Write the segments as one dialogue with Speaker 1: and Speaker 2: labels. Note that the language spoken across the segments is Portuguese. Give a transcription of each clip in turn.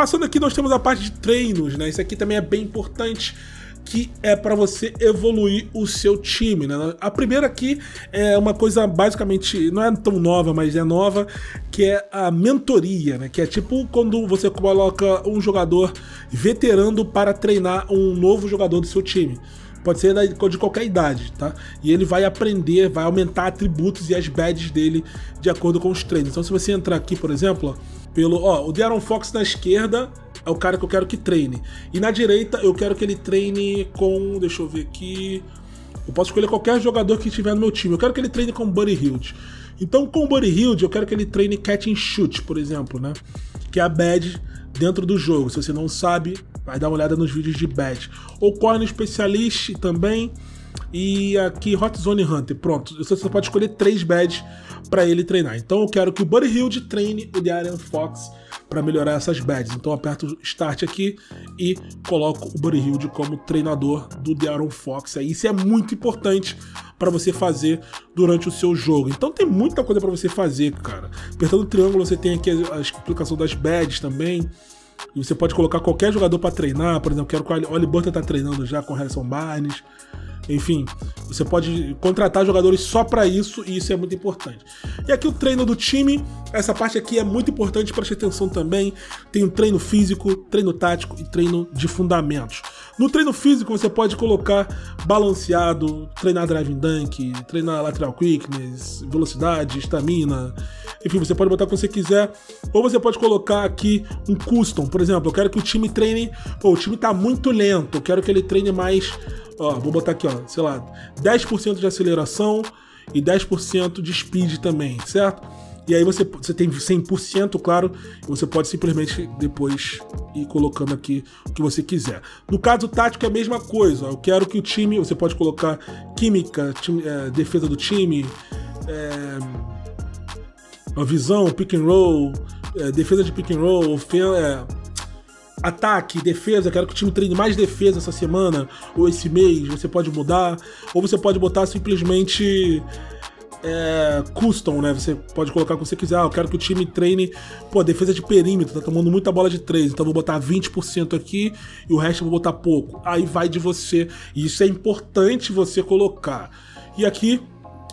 Speaker 1: Passando aqui, nós temos a parte de treinos, né? Isso aqui também é bem importante que é para você evoluir o seu time, né? A primeira aqui é uma coisa basicamente não é tão nova, mas é nova, que é a mentoria, né? Que é tipo quando você coloca um jogador veterano para treinar um novo jogador do seu time. Pode ser de qualquer idade, tá? E ele vai aprender, vai aumentar atributos e as badges dele de acordo com os treinos. Então, se você entrar aqui, por exemplo, pelo. Ó, o De'Aaron Fox na esquerda é o cara que eu quero que treine. E na direita eu quero que ele treine com. Deixa eu ver aqui. Eu posso escolher qualquer jogador que estiver no meu time. Eu quero que ele treine com Buddy Hilde. Então, com o Buddy Hilde, eu quero que ele treine Catch and Shoot, por exemplo, né? Que é a badge dentro do jogo. Se você não sabe, vai dar uma olhada nos vídeos de badge. Ou Corner Specialist também. E aqui Hot Zone Hunter. Pronto, você só pode escolher três badges para ele treinar. Então eu quero que o Buddy Hilde treine o De'Aaron Fox para melhorar essas badges. Então aperto Start aqui e coloco o Buddy Hilde como treinador do De'Aaron Fox. Isso é muito importante para você fazer durante o seu jogo. Então tem muita coisa para você fazer, cara. Apertando o triângulo você tem aqui a explicação das badges também. E você pode colocar qualquer jogador para treinar. Por exemplo, quero que o Ali Burton tá treinando já com Harrison Barnes. Enfim, você pode contratar jogadores só para isso e isso é muito importante. E aqui o treino do time, essa parte aqui é muito importante, preste atenção também. Tem o treino físico, treino tático e treino de fundamentos. No treino físico você pode colocar balanceado, treinar driving dunk, treinar lateral quickness, velocidade, estamina. Enfim, você pode botar o que você quiser. Ou você pode colocar aqui um custom. Por exemplo, eu quero que o time treine. Pô, o time tá muito lento. Eu quero que ele treine mais ó, vou botar aqui, ó, sei lá, 10% de aceleração e 10% de speed também, certo? E aí você, você tem 100%, claro, você pode simplesmente depois ir colocando aqui o que você quiser. No caso tático é a mesma coisa, eu quero que o time, você pode colocar química, time, é, defesa do time, é, visão, pick and roll, é, defesa de pick and roll, é, ataque, defesa, quero que o time treine mais defesa essa semana ou esse mês, você pode mudar, ou você pode botar simplesmente é, custom, né? Você pode colocar o que você quiser. Ah, eu quero que o time treine, pô, defesa de perímetro, tá tomando muita bola de 3, então vou botar 20% aqui e o resto eu vou botar pouco. Aí vai de você. E isso é importante você colocar. E aqui,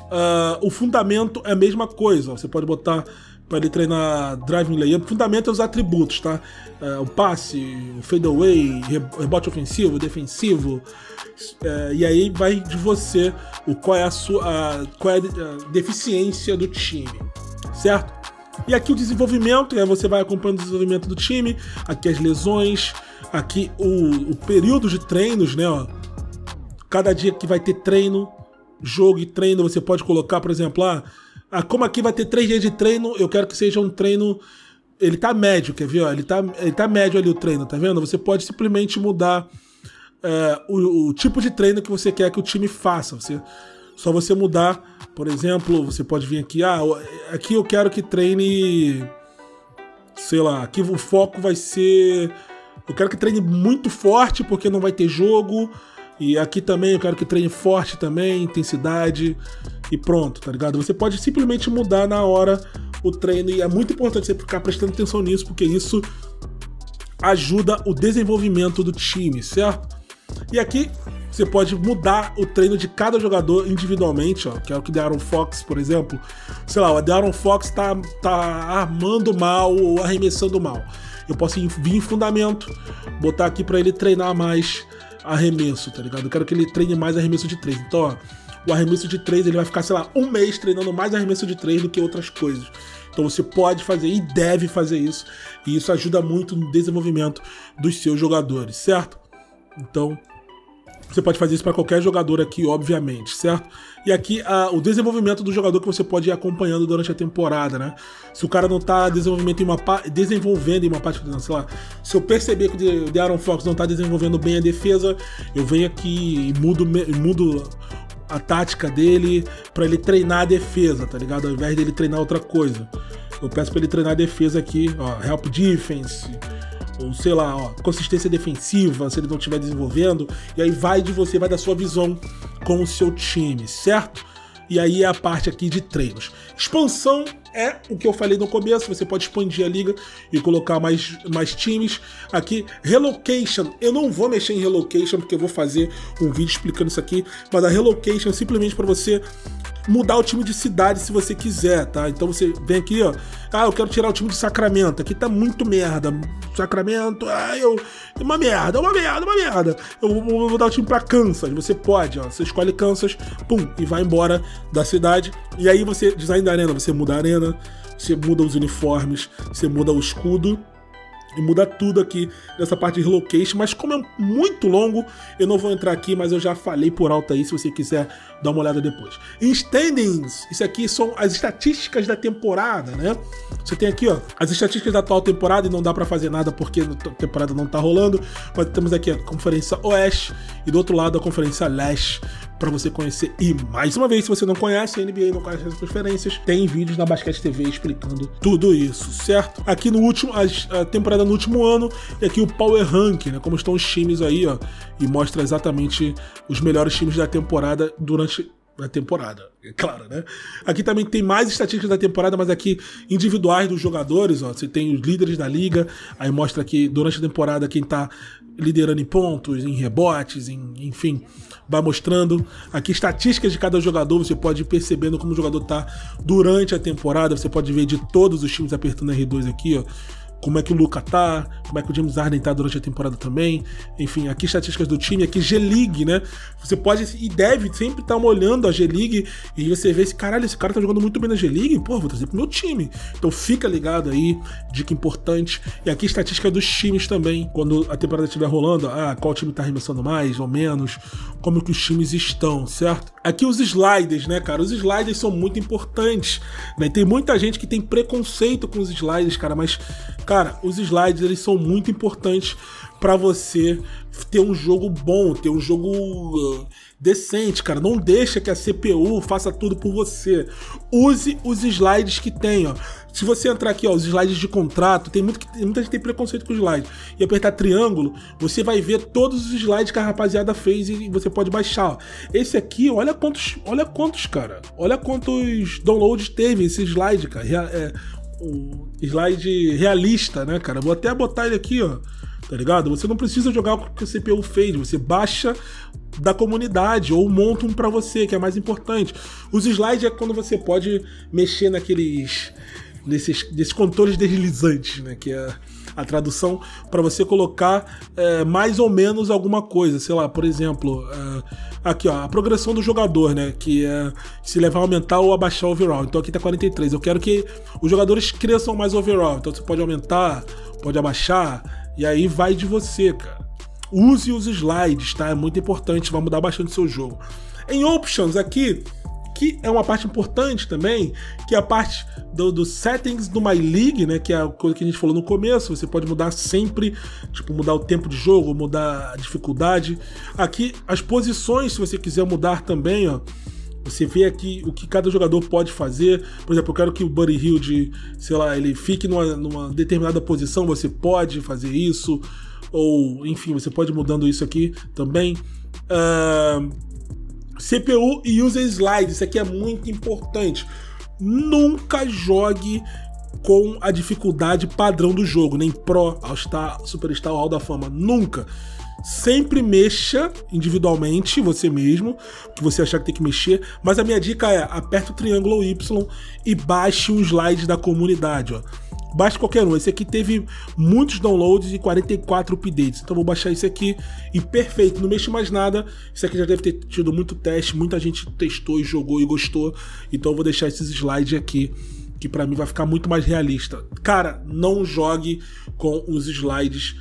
Speaker 1: uh, o fundamento é a mesma coisa. Você pode botar para ele treinar driving layup. É os atributos, tá? É, o passe, o fadeaway, rebote ofensivo, defensivo. É, e aí vai de você o qual é a sua a, qual é a deficiência do time, certo? E aqui o desenvolvimento, é você vai acompanhando o desenvolvimento do time, aqui as lesões, aqui o, o período de treinos, né? Ó. Cada dia que vai ter treino, jogo e treino, você pode colocar, por exemplo, ah, ah, como aqui vai ter três dias de treino, eu quero que seja um treino. Ele tá médio, quer ver? Ele, tá, ele tá médio ali o treino, tá vendo? Você pode simplesmente mudar é, o, o, tipo de treino que você quer que o time faça. Você, só você mudar, por exemplo, você pode vir aqui, ah, aqui eu quero que treine. Sei lá, aqui o foco vai ser. Eu quero que treine muito forte porque não vai ter jogo. E aqui também eu quero que treine forte também, intensidade e pronto, tá ligado? Você pode simplesmente mudar na hora o treino e é muito importante você ficar prestando atenção nisso, porque isso ajuda o desenvolvimento do time, certo? E aqui você pode mudar o treino de cada jogador individualmente, ó, que é o que Darren Fox, por exemplo. Sei lá, o Darren Fox tá, tá armando mal ou arremessando mal. Eu posso vir em fundamento, botar aqui para ele treinar mais arremesso, tá ligado? Eu quero que ele treine mais arremesso de três. Então, ó, o arremesso de três ele vai ficar, sei lá, um mês treinando mais arremesso de três do que outras coisas. Então você pode fazer e deve fazer isso. E isso ajuda muito no desenvolvimento dos seus jogadores, certo? Então, você pode fazer isso para qualquer jogador aqui, obviamente, certo? E aqui o desenvolvimento do jogador que você pode ir acompanhando durante a temporada, né? Se o cara não tá desenvolvimento em uma desenvolvendo em uma parte, sei lá, se eu perceber que o De'Aaron Fox não tá desenvolvendo bem a defesa, eu venho aqui e mudo, mudo a tática dele para ele treinar a defesa, tá ligado? Ao invés dele treinar outra coisa. Eu peço para ele treinar a defesa aqui, ó, help defense, ou sei lá, ó, consistência defensiva, se ele não estiver desenvolvendo, e aí vai de você, vai da sua visão com o seu time, certo? E aí é a parte aqui de treinos. Expansão é o que eu falei no começo, você pode expandir a liga e colocar mais, mais times. Aqui, relocation, eu não vou mexer em relocation porque eu vou fazer um vídeo explicando isso aqui, mas a relocation é simplesmente para você mudar o time de cidade se você quiser, tá? Então você vem aqui, ó. Ah, eu quero tirar o time de Sacramento. Aqui tá muito merda. Sacramento, ah, eu. Uma merda, uma merda, uma merda. Eu vou mudar o time pra Kansas. Você pode, ó. Você escolhe Kansas, pum, e vai embora da cidade. E aí você, design da arena, você muda a arena, você muda os uniformes, você muda o escudo e muda tudo aqui nessa parte de relocation, mas como é muito longo, eu não vou entrar aqui, mas eu já falei por alto aí, se você quiser dar uma olhada depois. Em standings, isso aqui são as estatísticas da temporada, né? Você tem aqui, ó, as estatísticas da atual temporada e não dá para fazer nada porque a temporada não tá rolando, mas temos aqui a Conferência Oeste e do outro lado a Conferência Leste para você conhecer. E mais uma vez, se você não conhece a NBA, não conhece as preferências, tem vídeos na Basquete TV explicando tudo isso, certo? Aqui no último, a, temporada no último ano, e aqui o Power Rank, né? Como estão os times aí, ó, e mostra exatamente os melhores times da temporada durante a temporada, é claro, né? Aqui também tem mais estatísticas da temporada, mas aqui individuais dos jogadores, ó. Você tem os líderes da liga, aí mostra aqui durante a temporada quem tá liderando em pontos, em rebotes, em, enfim, vai mostrando. Aqui estatísticas de cada jogador, você pode ir percebendo como o jogador tá durante a temporada, você pode ver de todos os times apertando R2 aqui, ó como é que o Luca tá, como é que o James Harden tá durante a temporada também. Enfim, aqui estatísticas do time, aqui G-League, né? Você pode e deve sempre estar tá olhando a G-League e você vê esse caralho, esse cara tá jogando muito bem na G-League, pô, vou trazer pro meu time. Então fica ligado aí, dica importante. E aqui estatística dos times também, quando a temporada estiver rolando, ah, qual time tá arremessando mais ou menos, como que os times estão, certo? Aqui os sliders, né, cara? Os sliders são muito importantes, né? Tem muita gente que tem preconceito com os sliders, cara, mas Cara, os slides eles são muito importantes para você ter um jogo bom, ter um jogo decente, cara. Não deixa que a CPU faça tudo por você. Use os slides que tem, ó. Se você entrar aqui, ó, os slides de contrato, tem muito que muita gente tem preconceito com slide. E apertar triângulo, você vai ver todos os slides que a rapaziada fez e você pode baixar. Ó. Esse aqui, olha quantos, olha quantos, cara. Olha quantos downloads teve esse slide, cara. É, um slide realista, né, cara? Vou até botar ele aqui, ó. Tá ligado? Você não precisa jogar o que o CPU fez, você baixa da comunidade ou monta um para você, que é mais importante. Os slides é quando você pode mexer naqueles nesses, nesses controles deslizantes, né, que é a tradução para você colocar é, mais ou menos alguma coisa, sei lá, por exemplo, é, aqui ó, a progressão do jogador, né, que é se levar a aumentar ou abaixar o overall. Então aqui tá 43. Eu quero que os jogadores cresçam mais overall. Então você pode aumentar, pode abaixar e aí vai de você, cara. Use os slides, tá? É muito importante, vai mudar bastante o seu jogo. Em options aqui, que é uma parte importante também, que é a parte do, do, settings do My League, né? Que é a coisa que a gente falou no começo. Você pode mudar sempre, tipo, mudar o tempo de jogo, mudar a dificuldade. Aqui, as posições, se você quiser mudar também, ó. Você vê aqui o que cada jogador pode fazer. Por exemplo, eu quero que o Buddy Hilde, sei lá, ele fique numa, numa determinada posição, você pode fazer isso. Ou, enfim, você pode ir mudando isso aqui também. Uh, CPU e user slide, isso aqui é muito importante. Nunca jogue com a dificuldade padrão do jogo, nem Pro, All-Star, Superstar ou Hall da Fama. Nunca. Sempre mexa individualmente, você mesmo, que você achar que tem que mexer. Mas a minha dica é: aperta o triângulo Y e baixe o slide da comunidade. Ó baixe qualquer um. Esse aqui teve muitos downloads e 44 updates. Então vou baixar esse aqui e perfeito, não mexe mais nada. Esse aqui já deve ter tido muito teste, muita gente testou e jogou e gostou. Então vou deixar esses slides aqui que para mim vai ficar muito mais realista. Cara, não jogue com os slides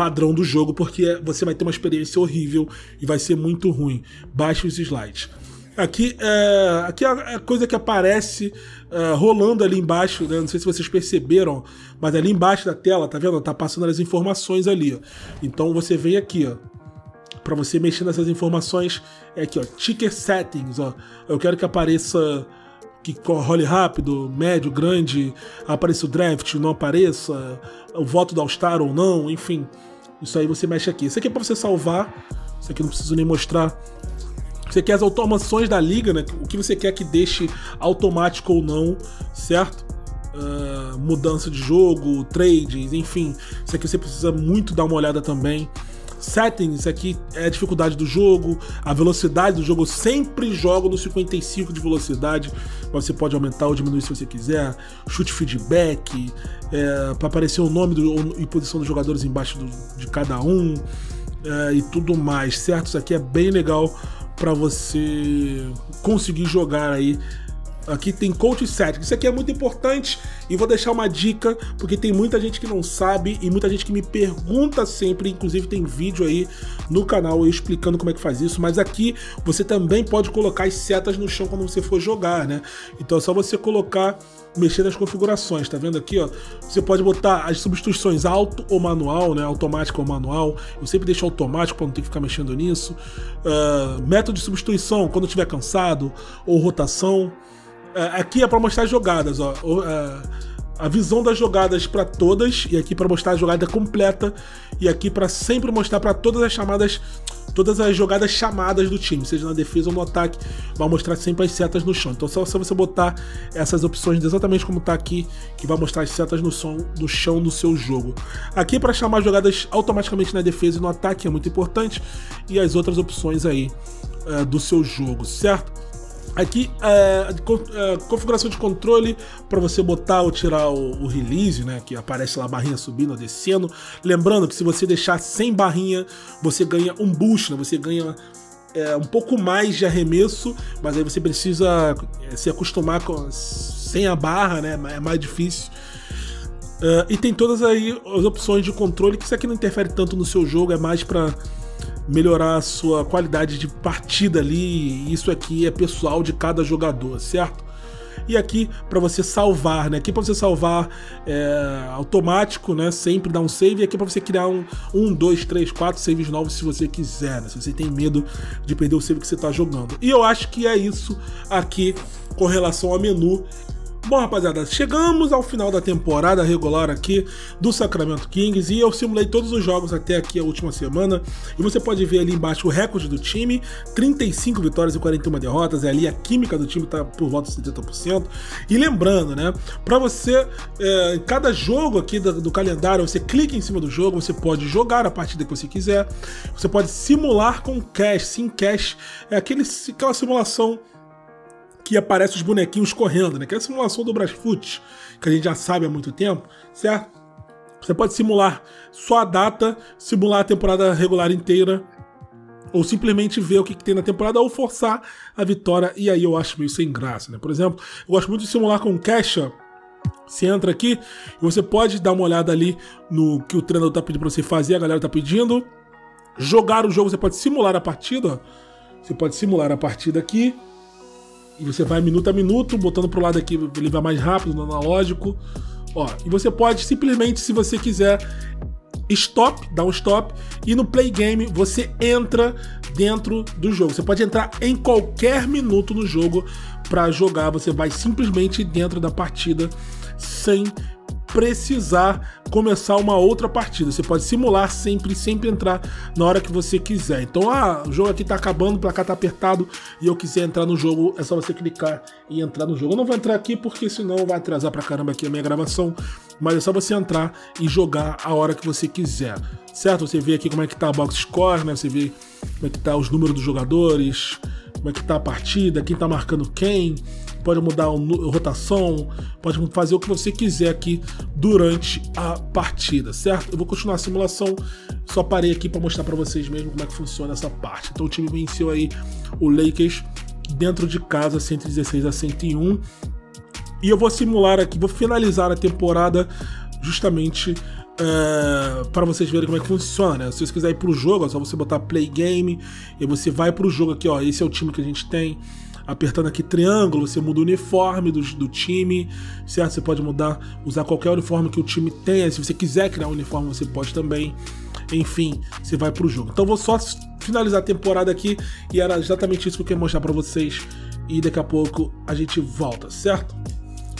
Speaker 1: padrão do jogo porque você vai ter uma experiência horrível e vai ser muito ruim. Baixe os slides. Aqui é, aqui é a coisa que aparece uh, rolando ali embaixo, né? Não sei se vocês perceberam, mas ali embaixo da tela, tá vendo? Tá passando as informações ali, ó. Então você vem aqui, ó. Para você mexer nessas informações, é aqui, ó, ticker settings, ó. Eu quero que apareça que role rápido, médio, grande, apareça o draft, não apareça, o voto do All-Star ou não, enfim. Isso aí você mexe aqui. Isso aqui é para você salvar. Isso aqui não preciso nem mostrar Você quer as automações da liga, né? O que você quer que deixe automático ou não, certo? Uh, mudança de jogo, trades, enfim. Isso aqui você precisa muito dar uma olhada também. Settings aqui é a dificuldade do jogo, a velocidade do jogo. Eu sempre jogo no 55 de velocidade, você pode aumentar ou diminuir se você quiser. Chute feedback, é, para aparecer o nome do, e posição dos jogadores embaixo do, de cada um é, e tudo mais, certo? Isso aqui é bem legal para você conseguir jogar aí Aqui tem coach setting. Isso aqui é muito importante e vou deixar uma dica, porque tem muita gente que não sabe e muita gente que me pergunta sempre, inclusive tem vídeo aí no canal explicando como é que faz isso, mas aqui você também pode colocar as setas no chão quando você for jogar, né? Então é só você colocar mexer nas configurações, tá vendo aqui, ó? Você pode botar as substituições auto ou manual, né? Automático ou manual. Eu sempre deixo automático para não ter que ficar mexendo nisso. Uh, método de substituição quando estiver cansado ou rotação. É, aqui é para mostrar jogadas, ó. É, a visão das jogadas para todas e aqui para mostrar a jogada completa e aqui para sempre mostrar para todas as chamadas, todas as jogadas chamadas do time, seja na defesa ou no ataque, vai mostrar sempre as setas no chão. Então só se você botar essas opções exatamente como está aqui, que vai mostrar as setas no, som, no chão do seu jogo. Aqui para chamar jogadas automaticamente na defesa e no ataque é muito importante e as outras opções aí é, do seu jogo, certo? Aqui, é, é, configuração de controle para você botar ou tirar o, o, release, né? Que aparece lá a barrinha subindo ou descendo. Lembrando que se você deixar sem barrinha, você ganha um boost, né? Você ganha é, um pouco mais de arremesso, mas aí você precisa é, se acostumar com, sem a barra, né? É mais difícil. Uh, e tem todas aí as opções de controle, que isso aqui não interfere tanto no seu jogo, é mais para melhorar a sua qualidade de partida ali. Isso aqui é pessoal de cada jogador, certo? E aqui para você salvar, né? Aqui para você salvar é, automático, né? Sempre dá um save. E aqui para você criar um, um, dois, três, quatro saves novos se você quiser, né? Se você tem medo de perder o save que você está jogando. E eu acho que é isso aqui com relação ao menu Bom, rapaziada, chegamos ao final da temporada regular aqui do Sacramento Kings e eu simulei todos os jogos até aqui a última semana. E você pode ver ali embaixo o recorde do time, 35 vitórias e 41 derrotas, é ali a química do time tá por volta de 70%. E lembrando, né, para você, é, cada jogo aqui do, do, calendário, você clica em cima do jogo, você pode jogar a partida que você quiser, você pode simular com cash, sim cash, é aquele, aquela simulação que aparece os bonequinhos correndo, né? Que é a simulação do Brasfoot, que a gente já sabe há muito tempo, certo? Você pode simular só a data, simular a temporada regular inteira, ou simplesmente ver o que, que tem na temporada, ou forçar a vitória, e aí eu acho meio sem graça, né? Por exemplo, eu gosto muito de simular com Cash você entra aqui e você pode dar uma olhada ali no que o treinador tá pedindo para você fazer, a galera tá pedindo. Jogar o jogo, você pode simular a partida. Você pode simular a partida aqui. E você vai minuto a minuto, botando pro lado aqui, ele vai mais rápido no analógico. Ó, e você pode simplesmente, se você quiser, stop, dar um stop, e no play game você entra dentro do jogo. Você pode entrar em qualquer minuto no jogo para jogar, você vai simplesmente dentro da partida sem precisar começar uma outra partida. Você pode simular sempre, sempre entrar na hora que você quiser. Então, ah, o jogo aqui tá acabando, o placar tá apertado e eu quiser entrar no jogo, é só você clicar e entrar no jogo. Eu não vou entrar aqui porque senão vai atrasar pra caramba aqui a minha gravação, mas é só você entrar e jogar a hora que você quiser. Certo? Você vê aqui como é que tá a box score, né? Você vê como é que tá os números dos jogadores, como é que tá a partida, quem tá marcando quem, pode mudar a rotação, pode fazer o que você quiser aqui durante a partida, certo? Eu vou continuar a simulação, só parei aqui para mostrar para vocês mesmo como é que funciona essa parte. Então o time venceu aí o Lakers dentro de casa 116 a 101. E eu vou simular aqui, vou finalizar a temporada justamente é, para vocês verem como é que funciona. Né? Se você quiser ir pro jogo, é só você botar play game e você vai pro jogo aqui, ó. Esse é o time que a gente tem apertando aqui triângulo, você muda o uniforme do, do time, certo? Você pode mudar, usar qualquer uniforme que o time tenha. Se você quiser criar um uniforme, você pode também. Enfim, você vai pro jogo. Então vou só finalizar a temporada aqui e era exatamente isso que eu queria mostrar para vocês. E daqui a pouco a gente volta, certo?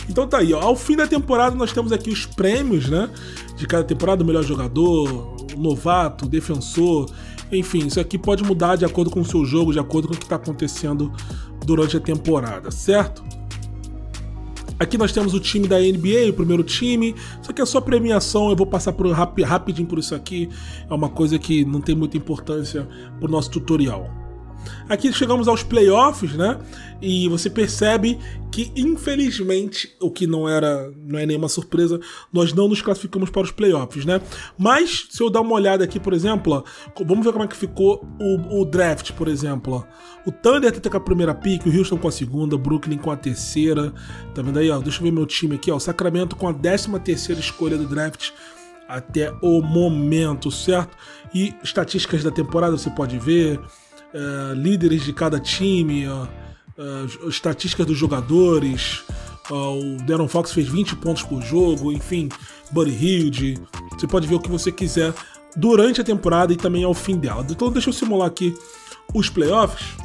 Speaker 1: Então tá aí, ó. Ao fim da temporada nós temos aqui os prêmios, né? De cada temporada, o melhor jogador, o novato, o defensor Enfim, isso aqui pode mudar de acordo com o seu jogo, de acordo com o que está acontecendo durante a temporada, certo? Aqui nós temos o time da NBA, o primeiro time. Isso aqui é só premiação, eu vou passar por, rapidinho por isso aqui. É uma coisa que não tem muita importância para o nosso tutorial. Aqui chegamos aos playoffs, né? E você percebe que, infelizmente, o que não era, não é nenhuma surpresa, nós não nos classificamos para os playoffs, né? Mas, se eu dar uma olhada aqui, por exemplo, ó, vamos ver como é que ficou o, o draft, por exemplo. Ó. O Thunder tá com a primeira pick, o Houston com a segunda, o Brooklyn com a terceira. Tá vendo aí, ó? Deixa eu ver meu time aqui, ó. O Sacramento com a décima terceira escolha do draft até o momento, certo? E estatísticas da temporada você pode ver uh, líderes de cada time, uh, estatísticas dos jogadores. o Darren Fox fez 20 pontos por jogo, enfim, Buddy Hilde. Você pode ver o que você quiser durante a temporada e também ao fim dela. Então deixa eu simular aqui os playoffs.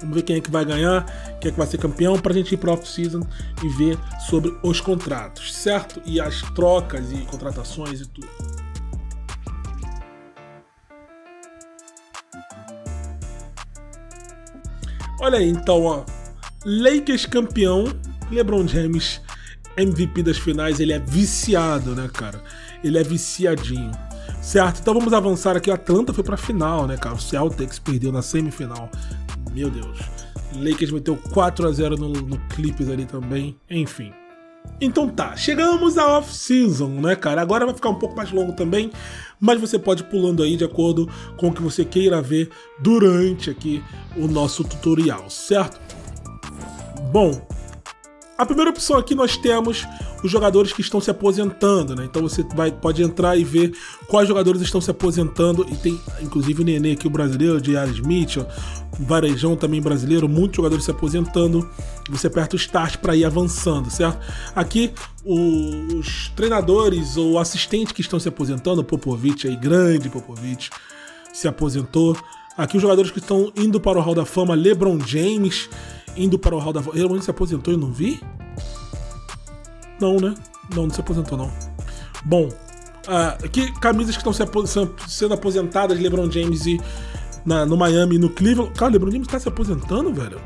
Speaker 1: Vamos ver quem é que vai ganhar, quem é que vai ser campeão, para a gente ir para off-season e ver sobre os contratos, certo? E as trocas e contratações e tudo. Olha aí, então, ó. Lakers campeão, LeBron James MVP das finais, ele é viciado, né, cara? Ele é viciadinho. Certo, então vamos avançar aqui. O Atlanta foi pra final, né, cara? O Celtics perdeu na semifinal. Meu Deus. Lakers meteu 4 a 0 no, no Clippers ali também. Enfim. Então tá, chegamos à off-season, né, cara? Agora vai ficar um pouco mais longo também, mas você pode ir pulando aí de acordo com o que você queira ver durante aqui o nosso tutorial, certo? Bom, a primeira opção aqui nós temos os jogadores que estão se aposentando, né? Então você vai, pode entrar e ver quais jogadores estão se aposentando. E tem inclusive o Nenê aqui, o brasileiro, de Ares Mitchell, o Varejão também brasileiro, muitos jogadores se aposentando. Você aperta o start para ir avançando, certo? Aqui os treinadores ou assistentes que estão se aposentando, Popovic aí, grande Popovic, se aposentou. Aqui os jogadores que estão indo para o Hall da Fama, LeBron James indo para o Hall da Fama. LeBron se aposentou e não vi? Não, né? Não, não se aposentou, não. Bom, uh, que camisas que estão se sendo aposentadas, LeBron James e na, no Miami e no Cleveland. Cara, LeBron James tá se aposentando, velho.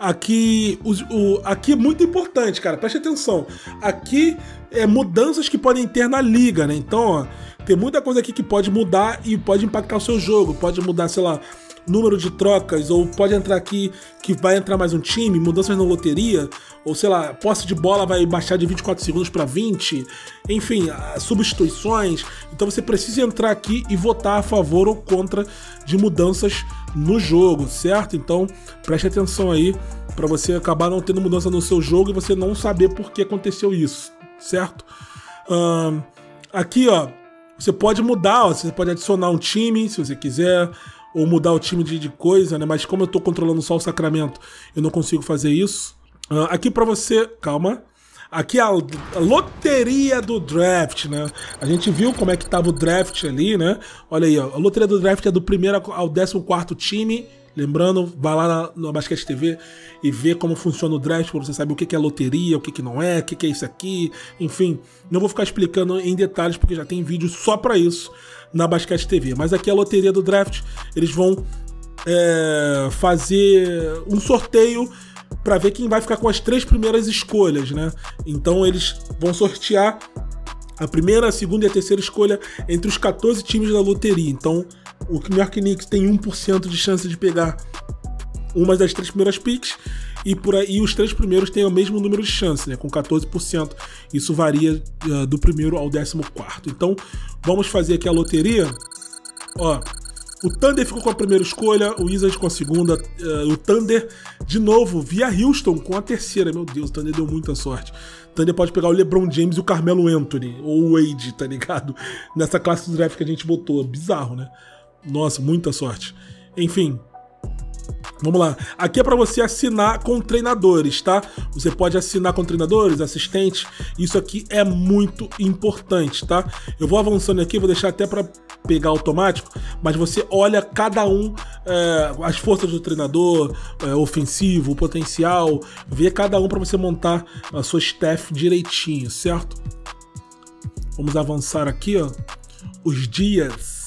Speaker 1: Aqui, o, o, aqui é muito importante, cara. Preste atenção. Aqui é mudanças que podem ter na liga, né? Então, ó, tem muita coisa aqui que pode mudar e pode impactar o seu jogo. Pode mudar, sei lá, número de trocas, ou pode entrar aqui que vai entrar mais um time, mudanças na loteria, ou sei lá, posse de bola vai baixar de 24 segundos para 20, enfim, substituições. Então você precisa entrar aqui e votar a favor ou contra de mudanças no jogo, certo? Então preste atenção aí para você acabar não tendo mudança no seu jogo e você não saber por que aconteceu isso, certo? Aqui, ó, você pode mudar, ó, você pode adicionar um time se você quiser ou mudar o time de, de coisa, né? Mas como eu tô controlando só o Sacramento, eu não consigo fazer isso. Uh, aqui para você, calma. Aqui é a, loteria do draft, né? A gente viu como é que tava o draft ali, né? Olha aí, ó, a loteria do draft é do primeiro ao décimo quarto time. Lembrando, vai lá na, na Basquete TV e vê como funciona o draft, para você saber o que é loteria, o que não é, o que é isso aqui, enfim. Não vou ficar explicando em detalhes porque já tem vídeo só para isso na Basquete TV. Mas aqui é a loteria do draft, eles vão é, fazer um sorteio para ver quem vai ficar com as três primeiras escolhas, né? Então eles vão sortear a primeira, a segunda e a terceira escolha entre os 14 times da loteria. Então o New York Knicks tem 1% de chance de pegar uma das três primeiras picks e por aí os três primeiros têm o mesmo número de chances, né, com 14%. Isso varia uh, do primeiro ao décimo quarto. Então, vamos fazer aqui a loteria. Ó, o Thunder ficou com a primeira escolha, o Wizards com a segunda, uh, o Thunder de novo via Houston com a terceira. Meu Deus, o Thunder deu muita sorte. O Thunder pode pegar o LeBron James e o Carmelo Anthony, ou o Wade, tá ligado? Nessa classe do draft que a gente botou. Bizarro, né? Nossa, muita sorte. Enfim, Vamos lá. Aqui é para você assinar com treinadores, tá? Você pode assinar com treinadores, assistentes. Isso aqui é muito importante, tá? Eu vou avançando aqui, vou deixar até para pegar automático, mas você olha cada um, é, as forças do treinador, é, ofensivo, potencial, vê cada um para você montar a sua staff direitinho, certo? Vamos avançar aqui, ó. Os dias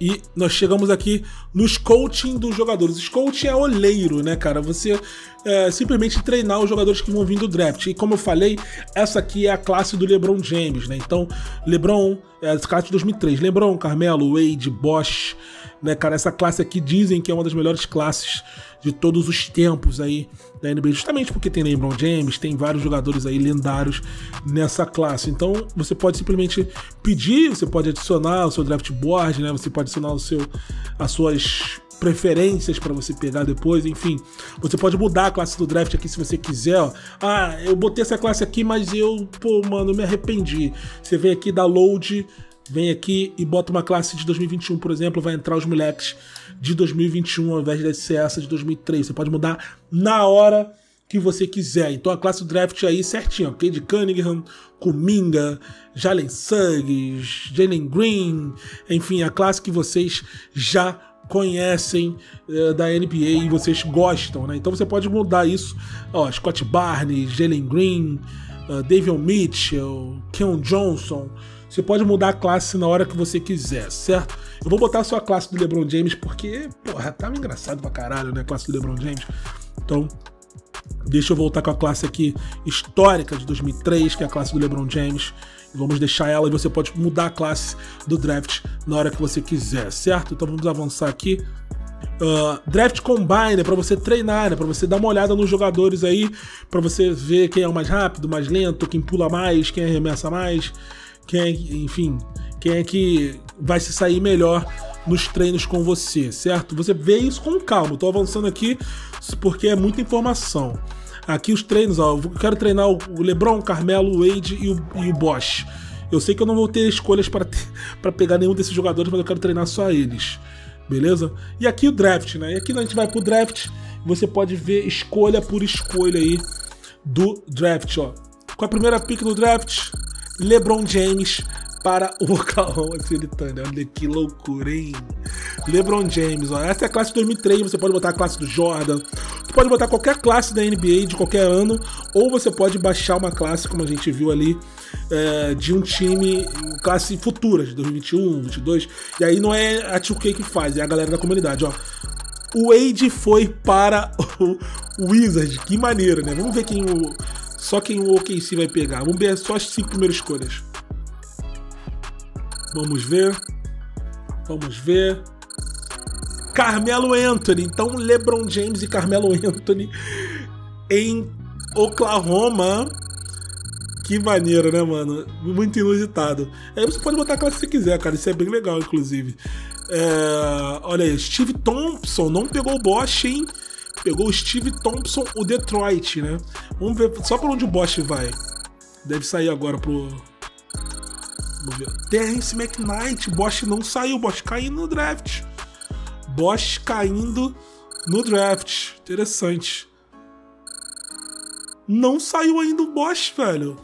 Speaker 1: E nós chegamos aqui nos coaching dos jogadores. Coaching é oleiro, né, cara? Você é, simplesmente treinar os jogadores que vão vir do draft. E como eu falei, essa aqui é a classe do LeBron James, né? Então, LeBron é classe de 2003. LeBron, Carmelo, Wade, Bosch, né, cara? Essa classe aqui dizem que é uma das melhores classes de todos os tempos aí da NBA, justamente porque tem LeBron James, tem vários jogadores aí lendários nessa classe. Então você pode simplesmente pedir, você pode adicionar o seu draft board, né? Você pode adicionar o seu, as suas preferências para você pegar depois, enfim. Você pode mudar a classe do draft aqui se você quiser, ó. Ah, eu botei essa classe aqui, mas eu, pô, mano, me arrependi. Você vem aqui, dá load, vem aqui e bota uma classe de 2021, por exemplo, vai entrar os moleques de 2021 ao invés de ser essa de 2003. Você pode mudar na hora que você quiser. Então a classe do draft aí certinho, ok? De Cunningham, Kuminga, Jalen Suggs, Jalen Green, enfim, a classe que vocês já conhecem uh, da NBA e vocês gostam, né? Então você pode mudar isso. Ó, Scott Barnes, Jalen Green, uh, David Mitchell, Keon Johnson. Você pode mudar a classe na hora que você quiser, certo? Eu vou botar só a classe do LeBron James porque, porra, tava engraçado pra caralho, né? A classe do LeBron James. Então, deixa eu voltar com a classe aqui histórica de 2003, que é a classe do LeBron James. Vamos deixar ela e você pode mudar a classe do draft na hora que você quiser, certo? Então vamos avançar aqui. Uh, draft Combine é para você treinar, é para você dar uma olhada nos jogadores aí, para você ver quem é o mais rápido, mais lento, quem pula mais, quem arremessa mais, quem é, enfim, quem é que vai se sair melhor nos treinos com você, certo? Você vê isso com calma. Estou avançando aqui porque é muita informação. Aqui os treinos, ó, eu quero treinar o LeBron, o Carmelo, o Wade e o, e o Bosch. Eu sei que eu não vou ter escolhas para pegar nenhum desses jogadores, mas eu quero treinar só eles. Beleza? E aqui o draft, né? E aqui a gente vai pro draft, você pode ver escolha por escolha aí do draft, ó. Com a primeira pick do draft, LeBron James para o Oklahoma City Thunder. Olha que loucura, hein? LeBron James, ó. Essa é a classe de 2003, você pode botar a classe do Jordan. Você pode botar qualquer classe da NBA de qualquer ano, ou você pode baixar uma classe, como a gente viu ali, é, de um time, classe futura, de 2021, 2022. E aí não é a 2K que faz, é a galera da comunidade, ó. O Wade foi para o Wizard, que maneiro, né? Vamos ver quem o só quem o OKC vai pegar. Vamos ver só as cinco primeiras escolhas. Vamos ver. Vamos ver. Carmelo Anthony. Então, LeBron James e Carmelo Anthony em Oklahoma. Que maneiro, né, mano? Muito inusitado. Aí você pode botar a classe você quiser, cara. Isso é bem legal, inclusive. É... Olha aí, Steve Thompson não pegou o Bosch, hein? Pegou o Steve Thompson, o Detroit, né? Vamos ver só para onde o Bosch vai. Deve sair agora pro. Vamos ver. Terrence McKnight. Bosch não saiu. Bosch caindo no draft. Bosch caindo no draft. Interessante. Não saiu ainda o Bosch, velho.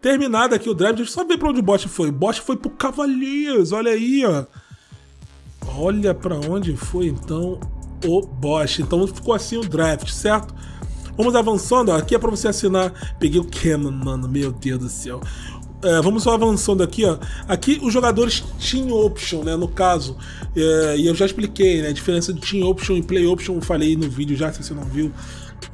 Speaker 1: Terminado aqui o draft, deixa eu só ver pra onde o Bosch foi. Bosch foi pro Cavaliers, olha aí, ó. Olha para onde foi então o Bosch. Então ficou assim o draft, certo? Vamos avançando, ó. aqui é para você assinar. Peguei o Canon, mano, meu Deus do céu. É, vamos só avançando aqui, ó. Aqui os jogadores Team Option, né? No caso. É, e eu já expliquei, né? A diferença de Team Option e Play Option, eu falei no vídeo já, se você não viu.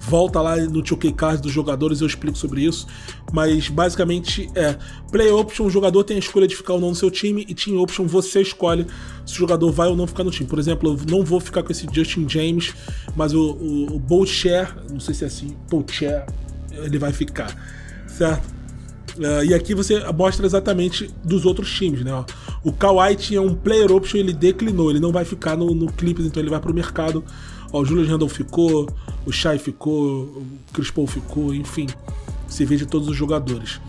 Speaker 1: Volta lá no 2K Card dos jogadores, eu explico sobre isso. Mas basicamente é Play Option, o jogador tem a escolha de ficar ou não no seu time, e Team Option você escolhe se o jogador vai ou não ficar no time. Por exemplo, eu não vou ficar com esse Justin James, mas o, o, o Boucher, não sei se é assim, Boucher, ele vai ficar, certo? Uh, e aqui você mostra exatamente dos outros times, né? Ó, o Kawhi tinha um player option, ele declinou, ele não vai ficar no, no Clippers, então ele vai pro mercado Ó, o Julius Randle ficou, o Shai ficou, o Chris Paul ficou, enfim. Você vê de todos os jogadores.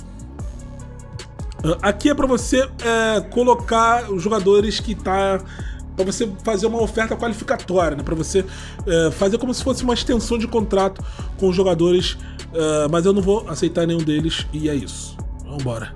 Speaker 1: Ah, aqui é para você é, colocar os jogadores que tá para você fazer uma oferta qualificatória, né? para você é, fazer como se fosse uma extensão de contrato com os jogadores, é, mas eu não vou aceitar nenhum deles e é isso. Vamos embora.